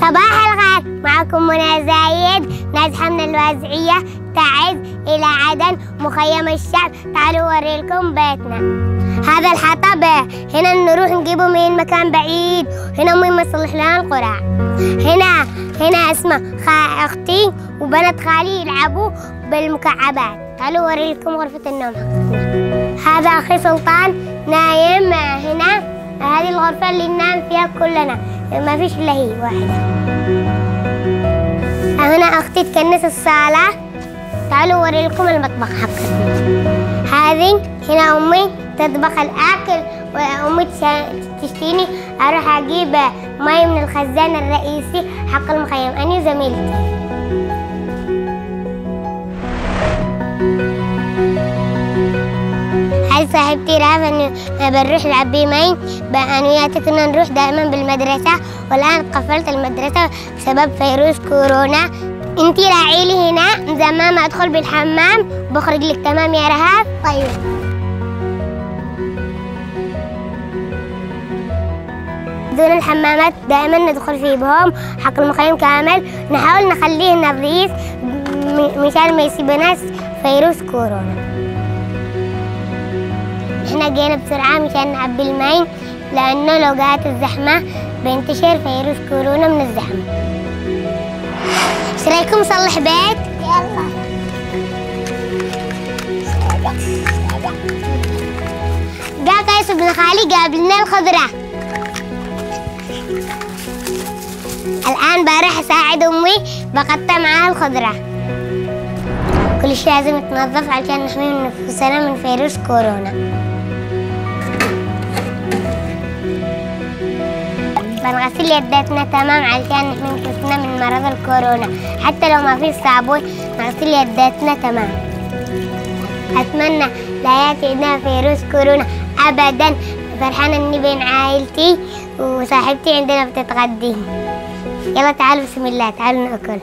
صباح الخير. معكم منى زايد. نازحة من الوازعية. تعز إلى عدن مخيم الشعب. تعالوا أوريلكم بيتنا. هذا الحطب. هنا نروح نجيبه من مكان بعيد. هنا أمي مصلح لنا القرع هنا هنا اسمه أختي وبنات خالي يلعبوا بالمكعبات. تعالوا أوريلكم غرفة النوم. هذا أخي سلطان نايم هنا. هذه الغرفة اللي ننام فيها كلنا. ما فيش إلا هي واحدة. هنا أختي تكنس الصالة. تعالوا أوريلكم المطبخ حقتنا هذه هنا أمي تطبخ الأكل وأمي تشتيني. أروح أجيب مي من الخزان الرئيسي حق المخيم. أنا وزميلتي صاحبتي إنه بنروح نعبي مي أنا وياها كنا نروح دائما بالمدرسة. والآن قفلت المدرسة بسبب فيروس كورونا. أنتي راعي لي هنا زمان ما أدخل بالحمام. بخرج لك تمام يا رهاب. طيب. دون الحمامات دائما ندخل في بهم حق المخيم كامل. نحاول نخليه نظيف. مشان ما يصيبناش فيروس كورونا. إحنا جينا بسرعة مشان نعبي المي لأنه لو جات الزحمة بينتشر فيروس كورونا من الزحمة. إيش رأيكم نصلح بيت؟ يلا. جا قيس بن خالي جاب لنا الخضرة. الآن بروح أساعد أمي بقطع معاها الخضرة. كل شيء لازم يتنظف عشان نحمي من نفسنا من فيروس كورونا. بنغسل يداتنا تمام علشان نحمي نفسنا من مرض الكورونا. حتى لو ما في صابون نغسل يداتنا تمام. أتمنى لا يأتينا فيروس كورونا أبدا. فرحانة إني بين عائلتي وصاحبتي عندنا بتتغدي. يلا تعالوا بسم الله تعالوا نأكل.